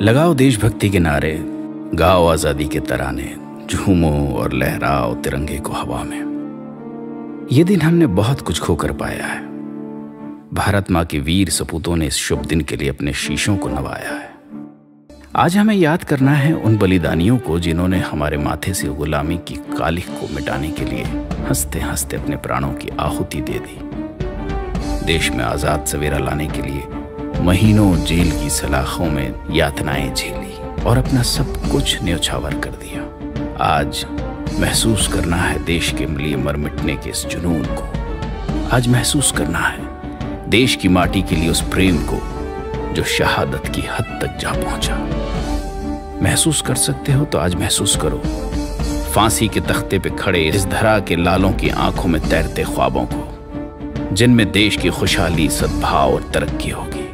लगाओ देशभक्ति के नारे, गाओ आज़ादी के तराने, झूमो और लहराओ तिरंगे को हवा में। ये दिन हमने बहुत कुछ खोकर पाया है। भारत माँ के वीर सपूतों ने इस शुभ दिन के लिए अपने शीशों को नवाया है। आज हमें याद करना है उन बलिदानियों को जिन्होंने हमारे माथे से गुलामी की कालिख को मिटाने के लिए हँसते हँसते अपने प्राणों की आहुति दे दी। देश में आज़ाद सवेरा लाने के लिए महीनों जेल की सलाखों में यातनाएँ झेली और अपना सब कुछ न्यौछावर कर दिया। आज महसूस करना है देश के लिए मर मिटने के इस जुनून को। आज महसूस करना है देश की माटी के लिए उस प्रेम को जो शहादत की हद तक जा पहुँचा। महसूस कर सकते हो तो आज महसूस करो। फांसी के तख्ते पे खड़े इस धरा के लालों की आँखों में तैरते ख्वाबों को, जिनमें देश की खुशहाली सद्भाव और तरक्की होगी।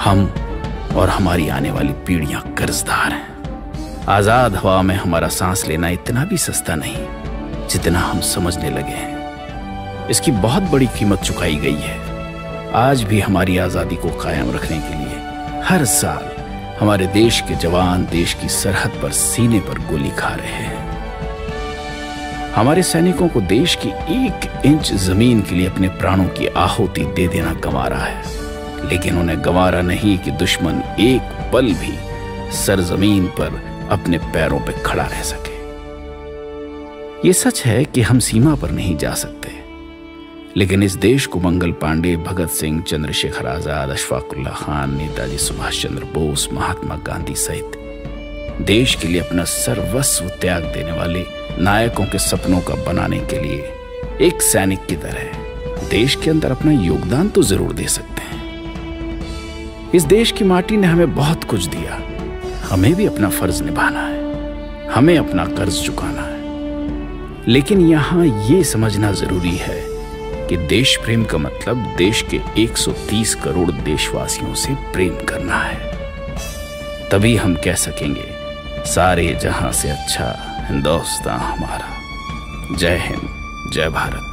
हम और हमारी आने वाली पीढ़ियाँ कर्जदार हैं। आज़ाद हवा में हमारा सांस लेना इतना भी सस्ता नहीं जितना हम समझने लगे हैं। इसकी बहुत बड़ी कीमत चुकाई गई है। आज भी हमारी आज़ादी को कायम रखने के लिए हर साल हमारे देश के जवान देश की सरहद पर सीने पर गोली खा रहे हैं। हमारे सैनिकों को देश की एक इंच ज़मीन के लिए अपने प्राणों की आहुति दे देना गंवा रहा है। लेकिन उन्हें गंवारा नहीं कि दुश्मन एक पल भी सरजमीन पर अपने पैरों पर खड़ा रह सके। ये सच है कि हम सीमा पर नहीं जा सकते। लेकिन इस देश को मंगल पांडे, भगत सिंह, चंद्रशेखर आज़ाद, अशफाकुल्ला खान, नेताजी सुभाष चंद्र बोस, महात्मा गांधी सहित देश के लिए अपना सर्वस्व त्याग देने वाले नायकों के सपनों का बनाने के लिए एक सैनिक की तरह देश के अंदर अपना योगदान तो ज़रूर दे सकते हैं। इस देश की माटी ने हमें बहुत कुछ दिया। हमें भी अपना फ़र्ज़ निभाना है। हमें अपना कर्ज चुकाना है। लेकिन यहाँ यह समझना ज़रूरी है कि देश प्रेम का मतलब देश के 130 करोड़ देशवासियों से प्रेम करना है। तभी हम कह सकेंगे, सारे जहाँ से अच्छा हिंदुस्तान हमारा। जय हिंद, जय भारत।